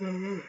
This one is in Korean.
음.